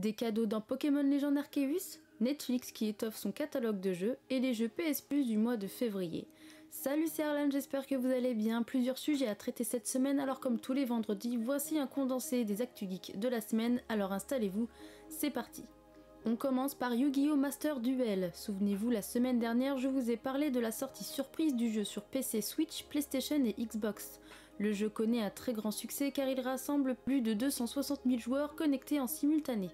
Des cadeaux dans Pokémon Legend Arceus, Netflix qui étoffe son catalogue de jeux et les jeux PS Plus du mois de février. Salut c'est j'espère que vous allez bien. Plusieurs sujets à traiter cette semaine, alors comme tous les vendredis, voici un condensé des actus geeks de la semaine, alors installez-vous, c'est parti. On commence par Yu-Gi-Oh! Master Duel. Souvenez-vous, la semaine dernière, je vous ai parlé de la sortie surprise du jeu sur PC, Switch, PlayStation et Xbox. Le jeu connaît un très grand succès car il rassemble plus de 260 000 joueurs connectés en simultané.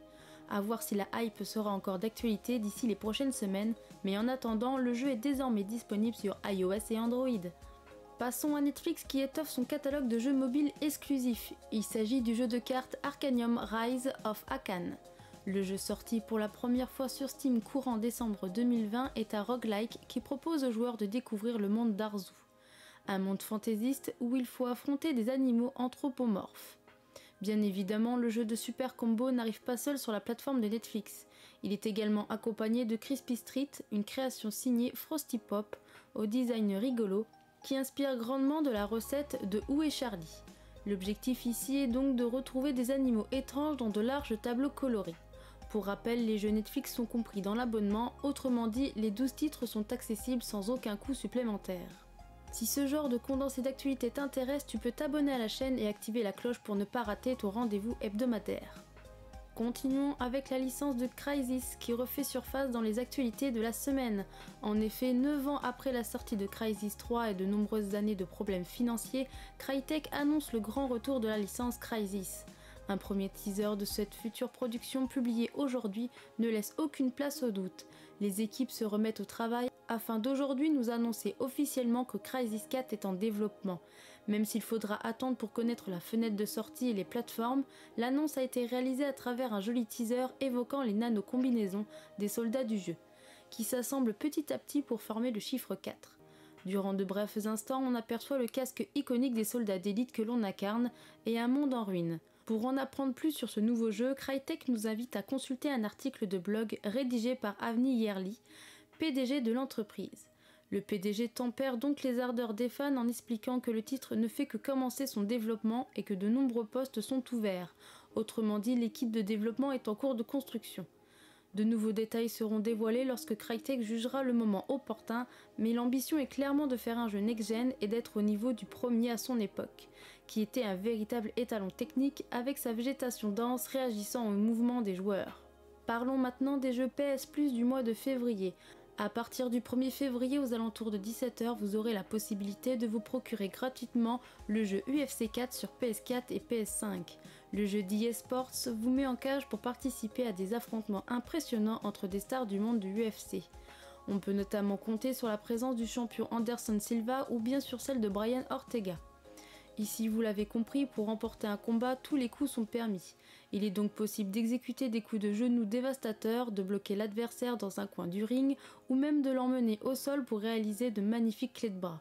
A voir si la hype sera encore d'actualité d'ici les prochaines semaines, mais en attendant, le jeu est désormais disponible sur iOS et Android. Passons à Netflix qui étoffe son catalogue de jeux mobiles exclusifs. Il s'agit du jeu de cartes Arcanium Rise of Akan. Le jeu sorti pour la première fois sur Steam courant décembre 2020 est un roguelike qui propose aux joueurs de découvrir le monde d'Arzu, un monde fantaisiste où il faut affronter des animaux anthropomorphes. Bien évidemment, le jeu de Super Combo n'arrive pas seul sur la plateforme de Netflix. Il est également accompagné de Crispy Street, une création signée Frosty Pop, au design rigolo, qui inspire grandement de la recette de Où est Charlie. L'objectif ici est donc de retrouver des animaux étranges dans de larges tableaux colorés. Pour rappel, les jeux Netflix sont compris dans l'abonnement, autrement dit, les 12 titres sont accessibles sans aucun coût supplémentaire. Si ce genre de condensé d'actualité t'intéresse, tu peux t'abonner à la chaîne et activer la cloche pour ne pas rater ton rendez-vous hebdomadaire. Continuons avec la licence de Crysis qui refait surface dans les actualités de la semaine. En effet, 9 ans après la sortie de Crysis 3 et de nombreuses années de problèmes financiers, Crytek annonce le grand retour de la licence Crysis. Un premier teaser de cette future production publiée aujourd'hui ne laisse aucune place au doute. Les équipes se remettent au travail afin d'aujourd'hui nous annoncer officiellement que Crysis 4 est en développement. Même s'il faudra attendre pour connaître la fenêtre de sortie et les plateformes, l'annonce a été réalisée à travers un joli teaser évoquant les nano-combinaisons des soldats du jeu, qui s'assemblent petit à petit pour former le chiffre 4. Durant de brefs instants, on aperçoit le casque iconique des soldats d'élite que l'on incarne et un monde en ruine. Pour en apprendre plus sur ce nouveau jeu, Crytek nous invite à consulter un article de blog rédigé par Avni Yerli, PDG de l'entreprise. Le PDG tempère donc les ardeurs des fans en expliquant que le titre ne fait que commencer son développement et que de nombreux postes sont ouverts. Autrement dit, l'équipe de développement est en cours de construction. De nouveaux détails seront dévoilés lorsque Crytek jugera le moment opportun, mais l'ambition est clairement de faire un jeu next-gen et d'être au niveau du premier à son époque, qui était un véritable étalon technique avec sa végétation dense réagissant aux mouvements des joueurs. Parlons maintenant des jeux PS Plus du mois de février. À partir du 1er février aux alentours de 17h, vous aurez la possibilité de vous procurer gratuitement le jeu UFC 4 sur PS4 et PS5. Le jeu d'eSports vous met en cage pour participer à des affrontements impressionnants entre des stars du monde du UFC. On peut notamment compter sur la présence du champion Anderson Silva ou bien sur celle de Brian Ortega. Ici, vous l'avez compris, pour remporter un combat, tous les coups sont permis. Il est donc possible d'exécuter des coups de genoux dévastateurs, de bloquer l'adversaire dans un coin du ring, ou même de l'emmener au sol pour réaliser de magnifiques clés de bras.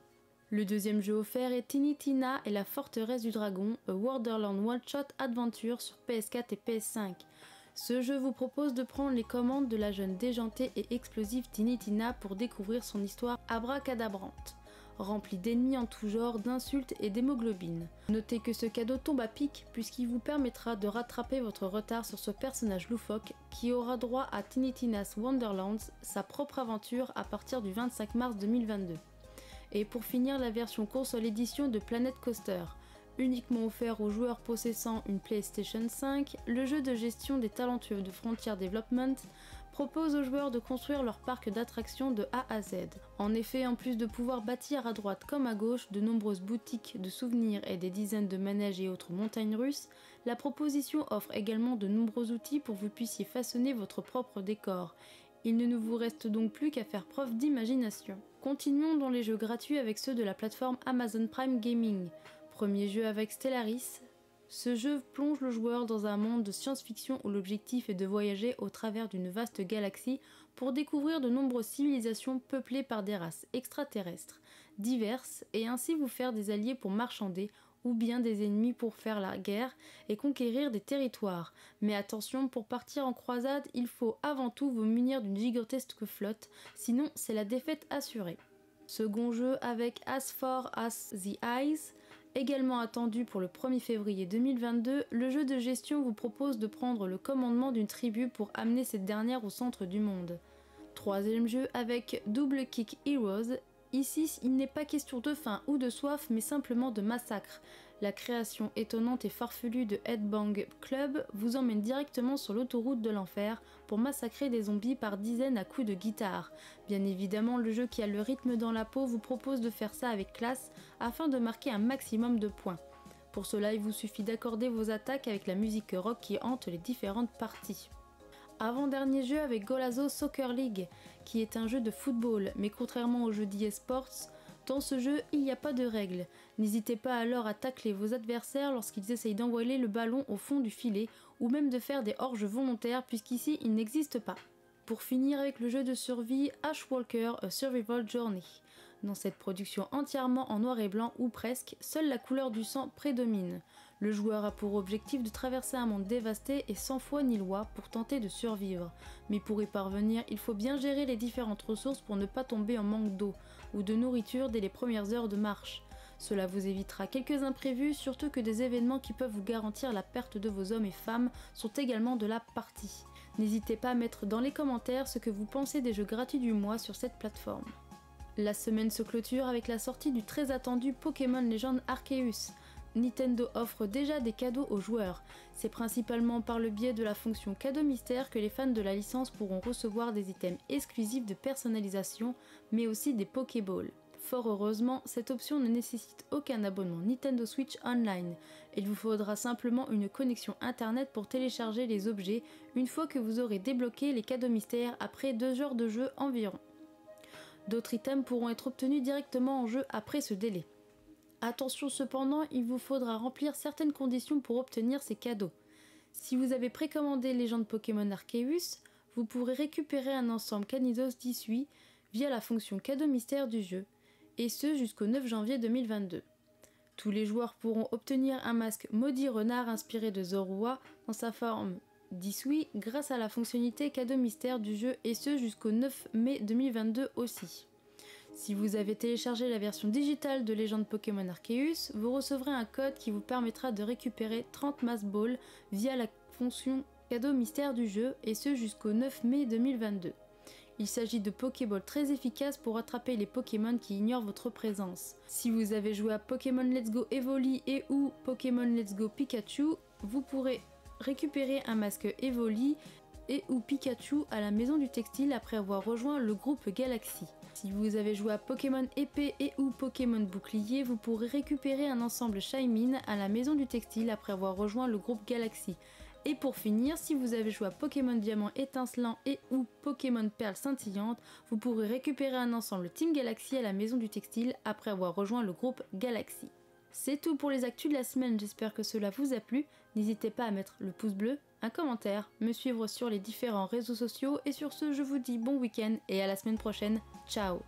Le deuxième jeu offert est Tinitina et la forteresse du dragon, A Borderland One Shot Adventure sur PS4 et PS5. Ce jeu vous propose de prendre les commandes de la jeune déjantée et explosive Tinitina pour découvrir son histoire abracadabrante rempli d'ennemis en tout genre, d'insultes et d'hémoglobine. Notez que ce cadeau tombe à pic puisqu'il vous permettra de rattraper votre retard sur ce personnage loufoque qui aura droit à Tinitinas Wonderlands, sa propre aventure à partir du 25 mars 2022. Et pour finir, la version console édition de Planet Coaster, uniquement offert aux joueurs possessant une PlayStation 5, le jeu de gestion des talentueux de Frontier Development propose aux joueurs de construire leur parc d'attractions de A à Z. En effet, en plus de pouvoir bâtir à droite comme à gauche de nombreuses boutiques de souvenirs et des dizaines de manèges et autres montagnes russes, la proposition offre également de nombreux outils pour que vous puissiez façonner votre propre décor. Il ne vous reste donc plus qu'à faire preuve d'imagination. Continuons dans les jeux gratuits avec ceux de la plateforme Amazon Prime Gaming. Premier jeu avec Stellaris. Ce jeu plonge le joueur dans un monde de science-fiction où l'objectif est de voyager au travers d'une vaste galaxie pour découvrir de nombreuses civilisations peuplées par des races extraterrestres diverses et ainsi vous faire des alliés pour marchander ou bien des ennemis pour faire la guerre et conquérir des territoires. Mais attention, pour partir en croisade, il faut avant tout vous munir d'une gigantesque flotte, sinon c'est la défaite assurée. Second jeu avec As Far As The Eyes, Également attendu pour le 1er février 2022, le jeu de gestion vous propose de prendre le commandement d'une tribu pour amener cette dernière au centre du monde. Troisième jeu avec Double Kick Heroes. Ici, il n'est pas question de faim ou de soif, mais simplement de massacre. La création étonnante et farfelue de Headbang Club vous emmène directement sur l'autoroute de l'enfer pour massacrer des zombies par dizaines à coups de guitare. Bien évidemment, le jeu qui a le rythme dans la peau vous propose de faire ça avec classe afin de marquer un maximum de points. Pour cela, il vous suffit d'accorder vos attaques avec la musique rock qui hante les différentes parties. Avant-dernier jeu avec Golazo Soccer League, qui est un jeu de football, mais contrairement au jeu d'e-sports, dans ce jeu, il n'y a pas de règles. N'hésitez pas alors à tacler vos adversaires lorsqu'ils essayent d'envoyer le ballon au fond du filet ou même de faire des orges volontaires puisqu'ici il n'existe pas. Pour finir avec le jeu de survie Ashwalker A Survival Journey. Dans cette production entièrement en noir et blanc ou presque, seule la couleur du sang prédomine. Le joueur a pour objectif de traverser un monde dévasté et sans foi ni loi pour tenter de survivre. Mais pour y parvenir, il faut bien gérer les différentes ressources pour ne pas tomber en manque d'eau ou de nourriture dès les premières heures de marche. Cela vous évitera quelques imprévus, surtout que des événements qui peuvent vous garantir la perte de vos hommes et femmes sont également de la partie. N'hésitez pas à mettre dans les commentaires ce que vous pensez des jeux gratuits du mois sur cette plateforme. La semaine se clôture avec la sortie du très attendu Pokémon Legend Arceus. Nintendo offre déjà des cadeaux aux joueurs. C'est principalement par le biais de la fonction cadeau mystère que les fans de la licence pourront recevoir des items exclusifs de personnalisation, mais aussi des Pokéballs. Fort heureusement, cette option ne nécessite aucun abonnement Nintendo Switch Online. Il vous faudra simplement une connexion internet pour télécharger les objets une fois que vous aurez débloqué les cadeaux mystères après deux heures de jeu environ. D'autres items pourront être obtenus directement en jeu après ce délai. Attention cependant, il vous faudra remplir certaines conditions pour obtenir ces cadeaux. Si vous avez précommandé Légende Pokémon Arceus, vous pourrez récupérer un ensemble Canidos 18 via la fonction cadeau mystère du jeu, et ce jusqu'au 9 janvier 2022. Tous les joueurs pourront obtenir un masque maudit renard inspiré de Zorua dans sa forme 18 grâce à la fonctionnalité cadeau mystère du jeu et ce jusqu'au 9 mai 2022 aussi. Si vous avez téléchargé la version digitale de Légende Pokémon Arceus, vous recevrez un code qui vous permettra de récupérer 30 Mass Balls via la fonction cadeau mystère du jeu et ce jusqu'au 9 mai 2022. Il s'agit de Pokéballs très efficaces pour attraper les Pokémon qui ignorent votre présence. Si vous avez joué à Pokémon Let's Go Evoli et ou Pokémon Let's Go Pikachu, vous pourrez récupérer un masque Evoli et ou Pikachu à la maison du textile après avoir rejoint le groupe Galaxy. Si vous avez joué à Pokémon épée et ou Pokémon bouclier, vous pourrez récupérer un ensemble Shaymin à la maison du textile après avoir rejoint le groupe Galaxy. Et pour finir, si vous avez joué à Pokémon Diamant étincelant et ou Pokémon Perle scintillante, vous pourrez récupérer un ensemble Team Galaxy à la maison du textile après avoir rejoint le groupe Galaxy. C'est tout pour les actus de la semaine, j'espère que cela vous a plu. N'hésitez pas à mettre le pouce bleu, commentaire, me suivre sur les différents réseaux sociaux et sur ce je vous dis bon week-end et à la semaine prochaine. Ciao